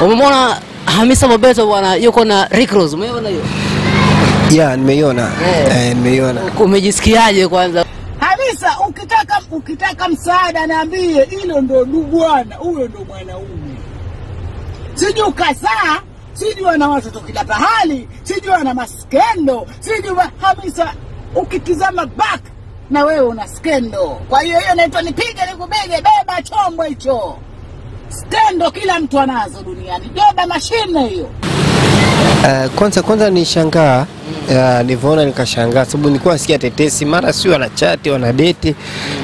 Umemwona Hamisa Mobeto bwana yuko na Rick Ross, umeona hiyo? Ya, nimeiona Eh. nimeiona. Umejisikiaje kwanza? Hamisa, ukitaka ukitaka msaada niambie, hilo ndo bwana, huyo ndo mwanaume. Sijui ukazaa, sijui ana watoto kila pahali, sijui ana maskendo, sijui wa- Hamisa, ukitizama back na wewe una skendo. Kwa hiyo hiyo naitwa nipige nikubege, beba chombo hicho. Skendo kila mtu anazo duniani, doba mashine hiyo. Uh, kwanza kwanza nishangaa. Uh, nivyoona nikashangaa, sababu nilikuwa nasikia tetesi mara si wana wanadeti,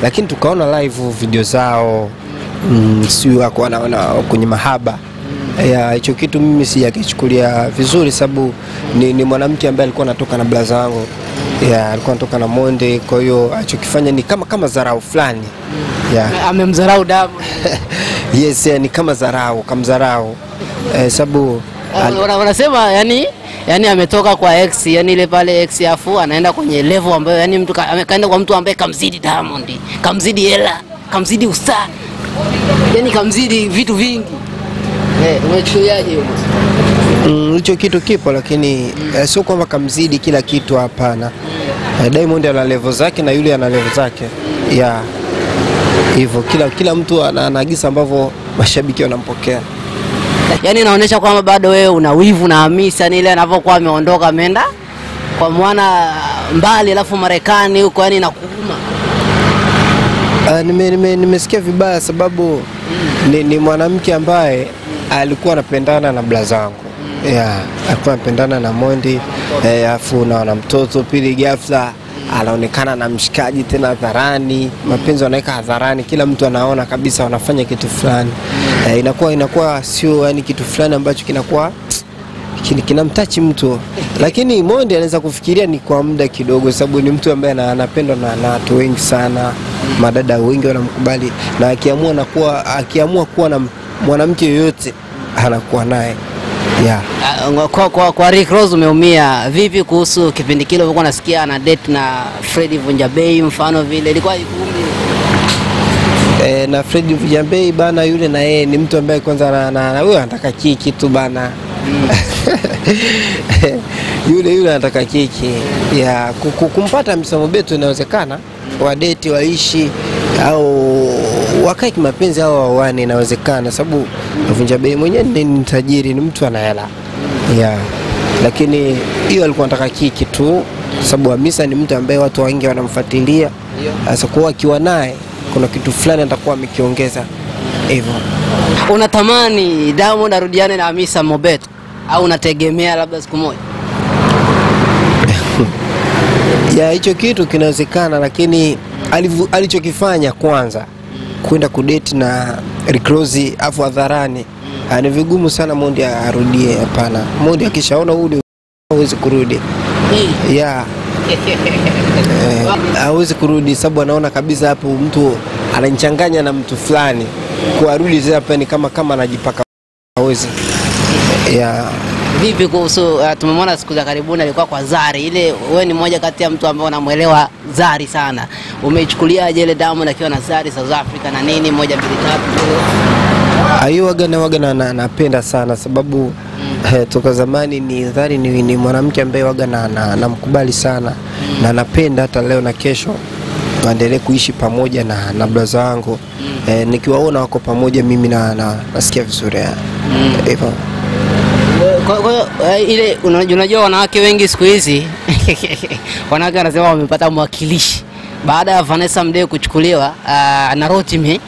lakini tukaona live video zao. Mm, si wako wana, wana, kwenye mahaba ya hicho kitu mimi sijakichukulia vizuri, sababu ni, ni mwanamke ambaye alikuwa anatoka na blaza wangu ya alikuwa anatoka na Monde, kwa hiyo alichokifanya ni kama kama dharau fulani ya Amemdharau Diamond. yes, ya, ni kama dharau kamdharau eh, sababu al- Wana- Wanasema yani yani ametoka kwa ex, yani ile pale ex afu anaenda kwenye level ambayo yani mtu amekaenda kaenda kwa mtu ambaye kamzidi Diamond, kamzidi hela, kamzidi usta, yani kamzidi vitu vingi. Eh? Mm, hicho kitu kipo lakini mm. sio kwamba kamzidi kila kitu, hapana. Mm. Diamond ana level zake na yule ana level zake ya hivyo, kila kila mtu ana- anaagiza ambavyo mashabiki wanampokea. Yani inaonyesha kwamba bado wewe una wivu na Hamisa, ni ile anavyokuwa ameondoka ameenda kwa mwana mbali, alafu Marekani huko, yani inakuuma. Uh, nimesikia nime, nime, nimesikia vibaya sababu ni, ni mwanamke ambaye alikuwa anapendana na blazangu yeah, alikuwa anapendana na Mondi eh, naona na wana mtoto pili, ghafla anaonekana na mshikaji tena hadharani, mapenzi wanaweka hadharani, kila mtu anaona kabisa wanafanya kitu fulani. Eh, inakuwa inakuwa sio yani kitu fulani ambacho kinakuwa kina- kinamtachi mtu, lakini Mondi anaweza kufikiria ni kwa muda kidogo, sababu ni mtu ambaye anapendwa na na watu wengi sana, madada wengi wanamkubali, na akiamua na kuwa akiamua kuwa na mwanamke yoyote anakuwa naye. Yeah. Ah, Kwa, kwa, kwa Rick Ross umeumia vipi kuhusu kipindi kile ulikuwa unasikia ana date na Freddy Vunjabei mfano vile? Ilikuwa E, na Fred Vunjabei bana, yule na yeye ni mtu ambaye kwanza na- na- na- huyo anataka kiki tu bana yule yule anataka kiki ya ku- ku- kumpata msamo betu inawezekana, wadeti waishi au wakae kimapenzi au wawane, inawezekana sababu Vunjabei mwenyewe ni tajiri, ni mtu ana hela ya lakini hiyo alikuwa anataka kiki tu, sababu Hamisa ni mtu ambaye watu wengi wanamfuatilia. Sasa kuwa akiwa naye kuna kitu fulani atakuwa amekiongeza hivyo. unatamani Diamond arudiane na Hamisa Mobeto au unategemea labda siku moja? Ya hicho kitu kinawezekana, lakini alichokifanya kwanza kwenda kudeti na Rick afu hadharani ah, ni vigumu sana Mondi arudie. Hapana, Mondi akishaona ule hawezi kurudi. Ya. Eh, hawezi kurudi sababu anaona kabisa hapo mtu ananichanganya na mtu fulani, kuarudi tena hapa ni kama kama anajipaka hawezi. Ya Vipi kuhusu uh, tumemwona siku za karibuni alikuwa kwa Zari. Ile, wewe ni mmoja kati ya mtu ambao unamwelewa Zari sana, umeichukuliaje ile Diamond akiwa na Zari South Africa na nini moja mbili tatu? Hiyo waga na waga na- na- napenda sana sababu eh, toka zamani ni Zari ni, ni mwanamke ambaye waga na, na, namkubali sana na napenda hata leo na kesho waendelee kuishi pamoja na, na braza wangu. Eh, nikiwaona wako pamoja mimi na, na, nasikia vizuri ya. hivyo. Kwa kwa hiyo eh, ile unajua wanawake wengi siku hizi wanawake wanasema wamepata mwakilishi baada ya Vanessa Mdee kuchukuliwa uh, na Rotimi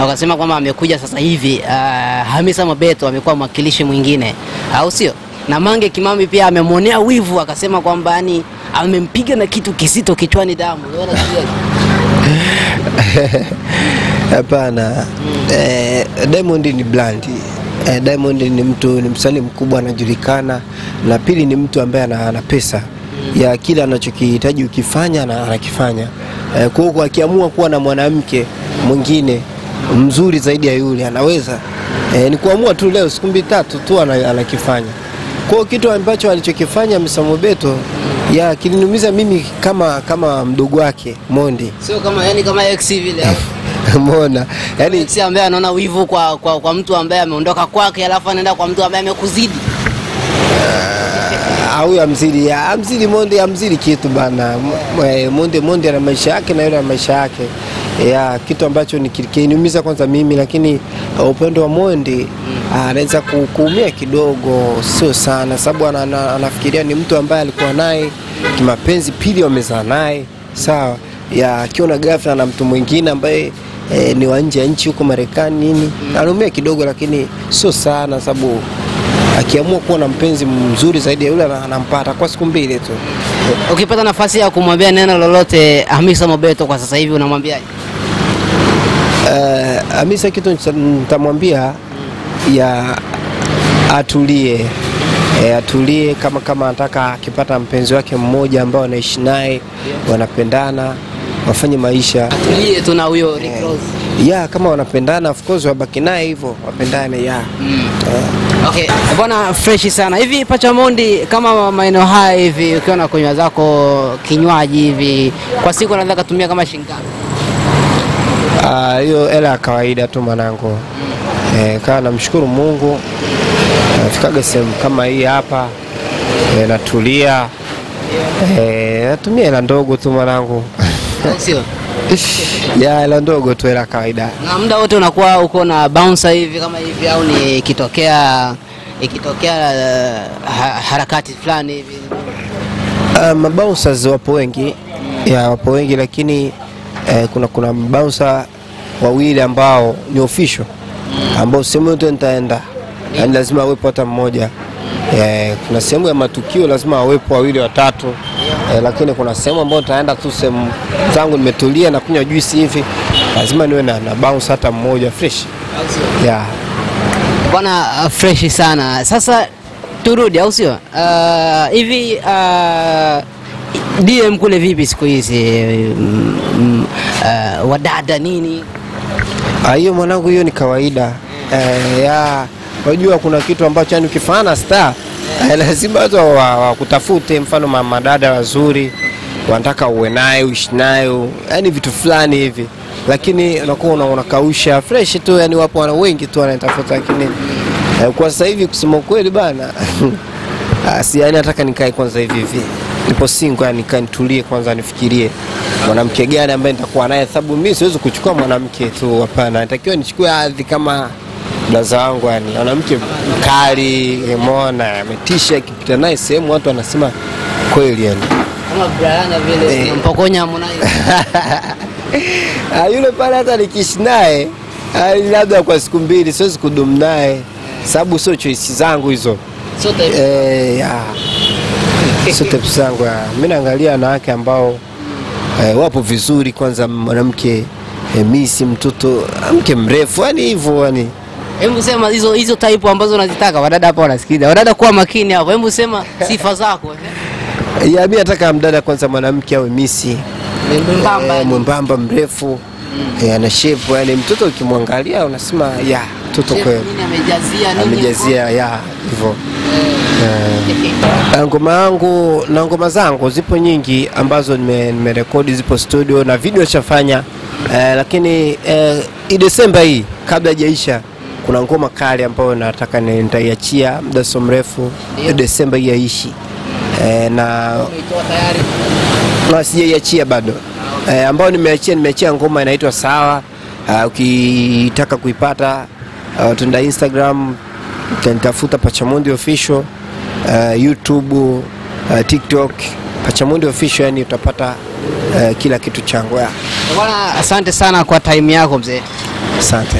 wakasema kwamba amekuja sasa hivi uh, Hamisa Mobeto amekuwa mwakilishi mwingine, au sio? Na Mange Kimambi pia amemwonea wivu akasema kwamba yani amempiga na kitu kisito kichwani damu. Hapana. Hapana. Eh, Diamond ni blandi. Eh, Diamond ni mtu ni msanii mkubwa anajulikana, na pili ni mtu ambaye ana, ana pesa ya kile anachokihitaji ukifanya na anakifanya. Eh, kwa hiyo akiamua kuwa na mwanamke mwingine mzuri zaidi ya yule anaweza eh, ni kuamua tu leo siku mbili tatu tu anakifanya. Kwa hiyo kitu ambacho alichokifanya Mr. Mobeto ya kiliniumiza mimi kama kama mdogo wake Mondi Sio kama yani kama ex vile. Umeona? Yaani si ambaye anaona wivu kwa, kwa, kwa mtu ambaye ameondoka kwake alafu anaenda kwa mtu ambaye amekuzidi. Au amzidi ya amzidi Monde amzidi kitu bana. Eh, Monde Monde ana maisha yake na yule ana maisha yake. Ya kitu ambacho ni kiniumiza kwanza mimi, lakini upendo wa Monde ah, anaweza ku- kuumia kidogo, sio sana, sababu ana- ana- anafikiria ni mtu ambaye alikuwa naye kimapenzi, pili wamezaa naye sawa, ya akiona ghafla na mtu mwingine ambaye eh, ni wa nje ya nchi huko Marekani nini, anaumia kidogo, lakini sio sana sababu akiamua kuwa na mpenzi mzuri zaidi ya yule anampata kwa siku mbili tu. ukipata nafasi ya kumwambia neno lolote Hamisa Mobeto kwa sasa hivi unamwambiaje? Uh, Hamisa kitu nita- nitamwambia ya atulie. E, atulie kama kama anataka akipata mpenzi wake mmoja ambao anaishi naye wanapendana wafanye maisha. Tulie tu na huyo Rick Ross. Ya kama wanapendana of course wabaki naye hivyo wapendane ya. Okay, bwana fresh sana. Hivi Pachamondi, kama maeneo haya hivi ukiwa na kunywa zako kinywaji hivi kwa siku unaweza kutumia kama shilingi ngapi? Ah, hiyo hela ya kawaida tu mwanangu. Eh kaa namshukuru Mungu nafikaga sehemu kama hii hapa e, natulia. E, natumia hela ndogo tu mwanangu sio? ya hela ndogo tu hela kawaida. Na muda wote unakuwa uko na bouncer hivi kama hivi au ni ikitokea ikitokea uh, ha, harakati fulani hivi? Uh, mabouncers wapo wengi. Ya wapo wengi lakini eh, kuna kuna mabouncer wawili ambao ni official ambao sehemu yote nitaenda. Yani lazima awepo hata mmoja eh, kuna sehemu ya matukio lazima wawepo wawili watatu eh, lakini kuna sehemu ambayo nitaenda tu sehemu zangu nimetulia na kunywa juisi hivi lazima niwe na, na bounce hata mmoja fresh yeah. bwana uh, freshi sana. Sasa turudi, au sio? Uh, hivi uh, DM kule vipi siku hizi mm, mm, uh, wadada nini? Ah, hiyo mwanangu, hiyo ni kawaida eh, ya unajua kuna kitu ambacho yani ukifana star eh, lazima watu wa- wakutafute, mfano ma- madada wazuri wanataka uwe naye uishi nayo, yani vitu fulani hivi, lakini unakuwa una- unakausha fresh tu, yani wapo wana wengi tu wanatafuta, lakini eh, kwa sasa hivi kusema kweli bana ah, si yani nataka nikae kwanza hivi hivi. Nipo single, yani nikae nitulie kwanza, nifikirie mwanamke gani ambaye nitakuwa naye, sababu mimi siwezi kuchukua mwanamke tu, hapana. Natakiwa nichukue hadhi kama blaza wangu, yani mwanamke mkali, umeona, ametisha, kipita naye sehemu watu wanasema kweli yani. Kama vile Eh. Harmonize. Ah, yule pale hata nikiishi naye ah, labda kwa siku mbili, siwezi kudumu naye sababu sio choice zangu hizo. Sote Eh, ya. Sio type zangu. Mimi naangalia wanawake ambao eh, wapo vizuri. Kwanza mwanamke eh, misi mtoto mke mrefu, yani hivyo yani. Hebu sema hizo hizo type ambazo unazitaka wadada hapa wanasikiliza. Wadada kuwa makini hapo. Hebu sema sifa zako. eh. Ya, mimi nataka mdada kwanza mwanamke awe misi Mwembamba. E, mwembamba mrefu Mm. E, ana shape yani, mtoto ukimwangalia unasema ya mtoto kweli amejazia nini? amejazia ya hivyo. Yeah. ngoma yangu na ngoma zangu zipo nyingi ambazo nimerekodi, nime- zipo studio na video shafanya eh, lakini eh, Desemba hii kabla haijaisha kuna ngoma kali ambayo nataka ni- nitaiachia muda sio mrefu. Desemba hii yaishi e, na na sijaiachia bado e, ambayo nimeachia nimeachia ngoma inaitwa sawa. Uh, ukitaka kuipata uh, tunda Instagram utanitafuta Pachamundi official uh, YouTube uh, TikTok Pachamundi official, yani utapata uh, kila kitu changu. Bwana asante sana kwa time yako mzee. Asante.